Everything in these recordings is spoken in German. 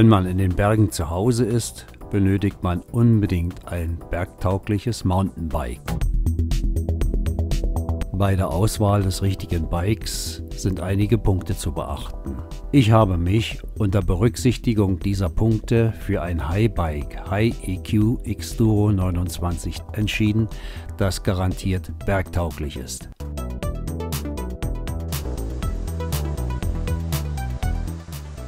Wenn man in den Bergen zu Hause ist, benötigt man unbedingt ein bergtaugliches Mountainbike. Bei der Auswahl des richtigen Bikes sind einige Punkte zu beachten. Ich habe mich unter Berücksichtigung dieser Punkte für ein High-Bike High EQ Xduro 29 entschieden, das garantiert bergtauglich ist.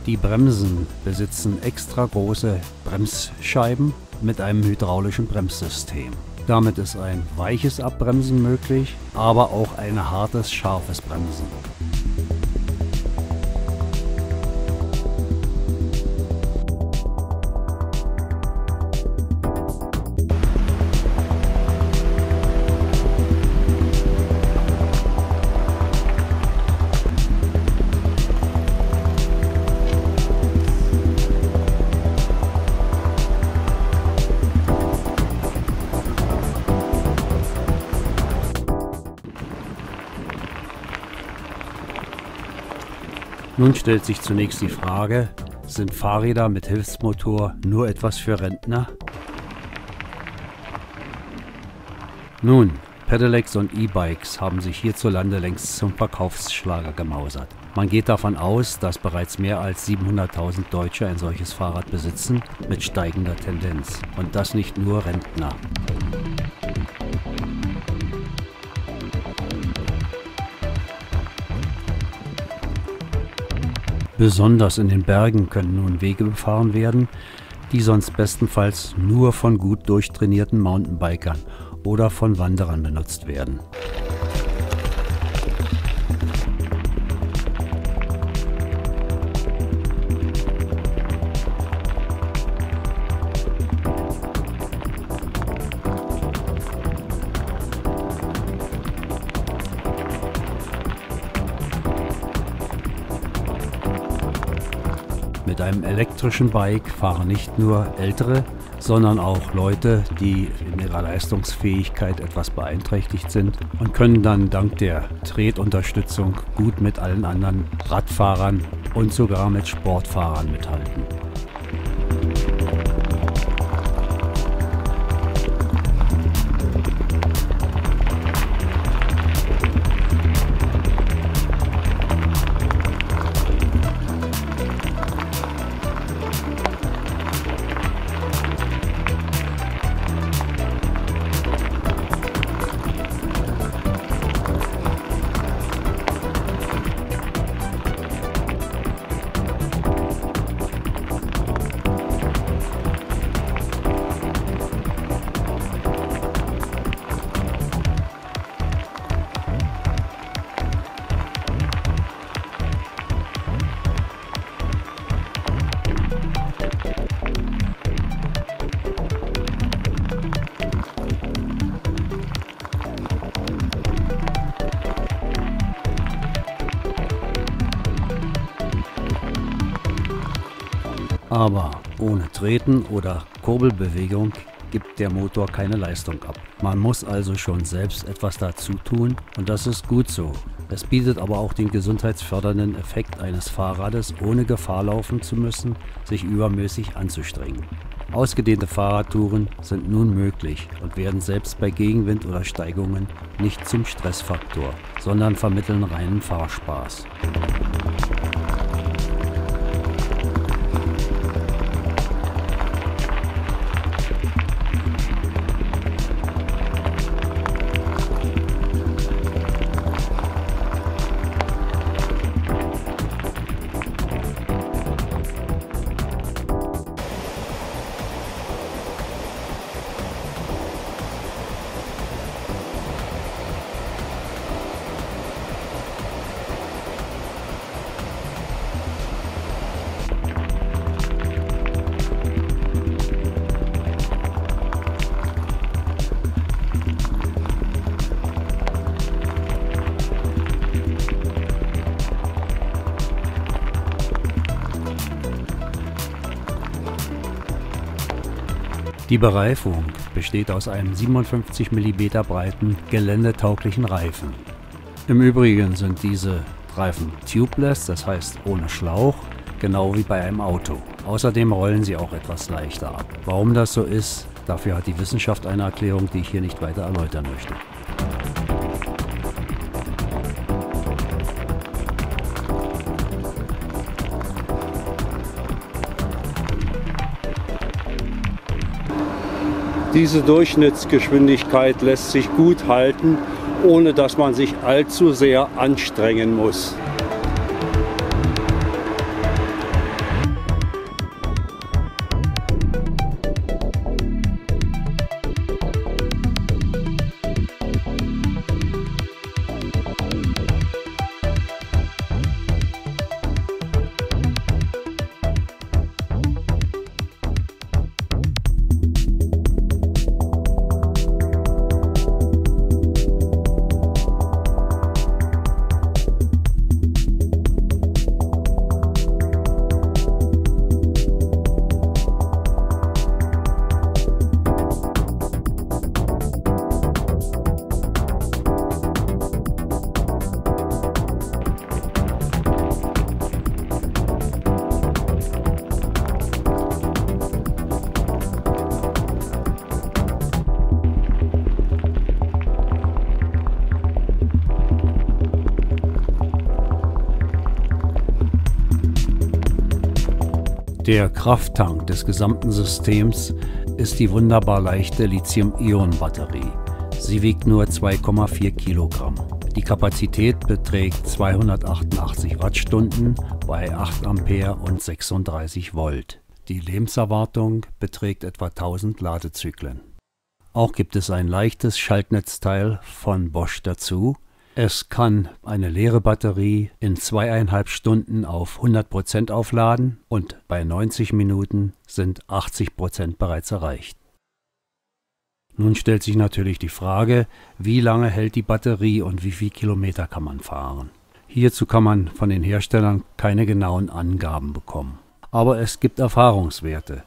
Die Bremsen besitzen extra große Bremsscheiben mit einem hydraulischen Bremssystem. Damit ist ein weiches Abbremsen möglich, aber auch ein hartes, scharfes Bremsen. Nun stellt sich zunächst die Frage, sind Fahrräder mit Hilfsmotor nur etwas für Rentner? Nun, Pedelecs und E-Bikes haben sich hierzulande längst zum Verkaufsschlager gemausert. Man geht davon aus, dass bereits mehr als 700.000 Deutsche ein solches Fahrrad besitzen, mit steigender Tendenz. Und das nicht nur Rentner. Besonders in den Bergen können nun Wege befahren werden, die sonst bestenfalls nur von gut durchtrainierten Mountainbikern oder von Wanderern benutzt werden. Einem elektrischen Bike fahren nicht nur ältere, sondern auch Leute, die in ihrer Leistungsfähigkeit etwas beeinträchtigt sind und können dann dank der Tretunterstützung gut mit allen anderen Radfahrern und sogar mit Sportfahrern mithalten. Aber ohne Treten oder Kurbelbewegung gibt der Motor keine Leistung ab. Man muss also schon selbst etwas dazu tun und das ist gut so. Es bietet aber auch den gesundheitsfördernden Effekt eines Fahrrades, ohne Gefahr laufen zu müssen, sich übermäßig anzustrengen. Ausgedehnte Fahrradtouren sind nun möglich und werden selbst bei Gegenwind oder Steigungen nicht zum Stressfaktor, sondern vermitteln reinen Fahrspaß. Die Bereifung besteht aus einem 57 mm breiten, geländetauglichen Reifen. Im Übrigen sind diese Reifen tubeless, das heißt ohne Schlauch, genau wie bei einem Auto. Außerdem rollen sie auch etwas leichter ab. Warum das so ist, dafür hat die Wissenschaft eine Erklärung, die ich hier nicht weiter erläutern möchte. Diese Durchschnittsgeschwindigkeit lässt sich gut halten, ohne dass man sich allzu sehr anstrengen muss. Der Krafttank des gesamten Systems ist die wunderbar leichte Lithium-Ionen-Batterie. Sie wiegt nur 2,4 Kilogramm. Die Kapazität beträgt 288 Wattstunden bei 8 Ampere und 36 Volt. Die Lebenserwartung beträgt etwa 1000 Ladezyklen. Auch gibt es ein leichtes Schaltnetzteil von Bosch dazu, es kann eine leere Batterie in zweieinhalb Stunden auf 100% aufladen und bei 90 Minuten sind 80% bereits erreicht. Nun stellt sich natürlich die Frage, wie lange hält die Batterie und wie viele Kilometer kann man fahren. Hierzu kann man von den Herstellern keine genauen Angaben bekommen. Aber es gibt Erfahrungswerte.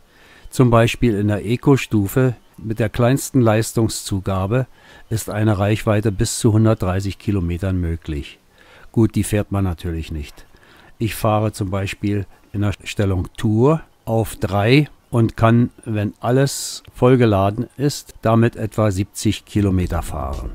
Zum Beispiel in der Eco-Stufe mit der kleinsten Leistungszugabe ist eine Reichweite bis zu 130 Kilometern möglich. Gut, die fährt man natürlich nicht. Ich fahre zum Beispiel in der Stellung Tour auf 3 und kann, wenn alles vollgeladen ist, damit etwa 70 Kilometer fahren.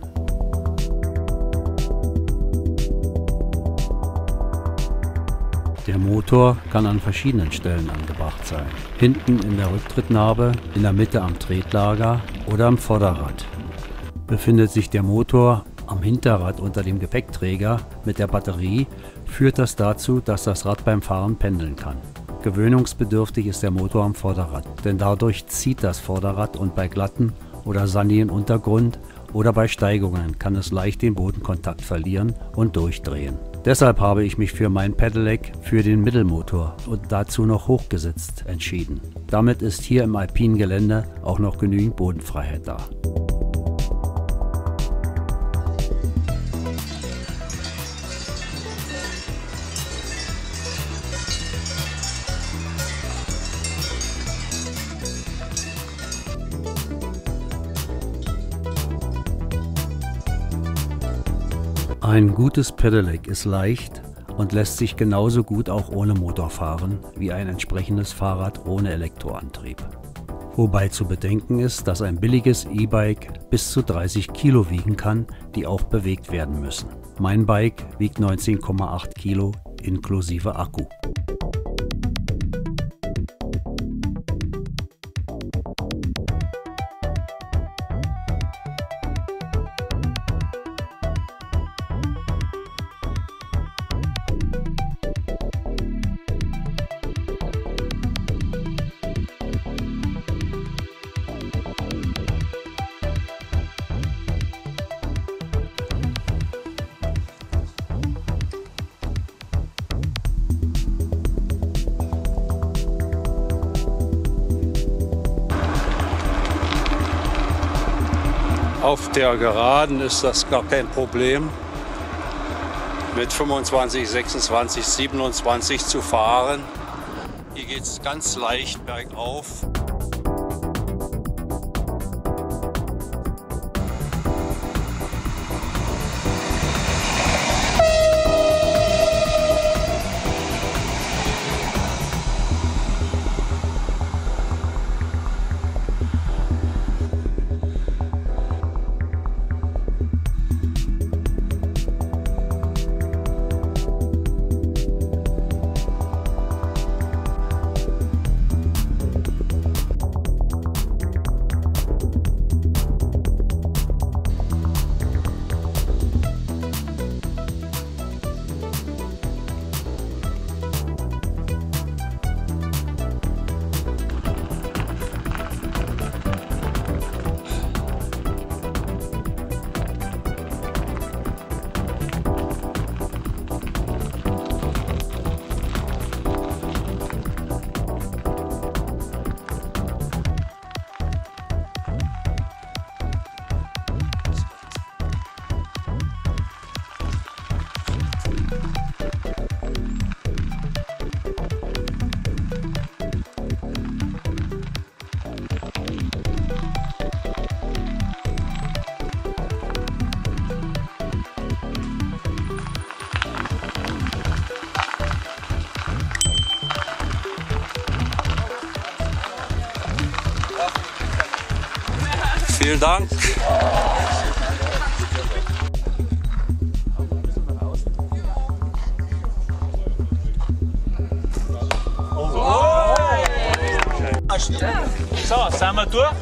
Der Motor kann an verschiedenen Stellen angebracht sein. Hinten in der Rücktrittnarbe, in der Mitte am Tretlager oder am Vorderrad. Befindet sich der Motor am Hinterrad unter dem Gepäckträger mit der Batterie, führt das dazu, dass das Rad beim Fahren pendeln kann. Gewöhnungsbedürftig ist der Motor am Vorderrad, denn dadurch zieht das Vorderrad und bei glatten oder sandigen Untergrund oder bei Steigungen kann es leicht den Bodenkontakt verlieren und durchdrehen. Deshalb habe ich mich für mein Pedelec für den Mittelmotor und dazu noch hochgesetzt entschieden. Damit ist hier im alpinen Gelände auch noch genügend Bodenfreiheit da. Ein gutes Pedelec ist leicht und lässt sich genauso gut auch ohne Motor fahren wie ein entsprechendes Fahrrad ohne Elektroantrieb. Wobei zu bedenken ist, dass ein billiges E-Bike bis zu 30 Kilo wiegen kann, die auch bewegt werden müssen. Mein Bike wiegt 19,8 Kilo inklusive Akku. Auf der Geraden ist das gar kein Problem. Mit 25, 26, 27 zu fahren. Hier geht es ganz leicht bergauf. Vielen Dank. So, sind wir durch?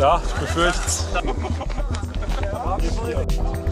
Ja, ich befürchte es.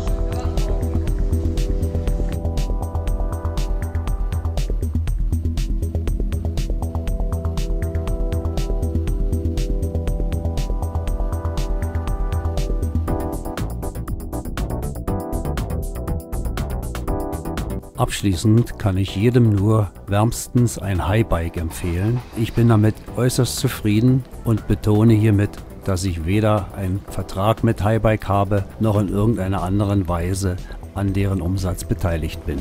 Abschließend kann ich jedem nur wärmstens ein Highbike empfehlen. Ich bin damit äußerst zufrieden und betone hiermit, dass ich weder einen Vertrag mit Highbike habe, noch in irgendeiner anderen Weise an deren Umsatz beteiligt bin.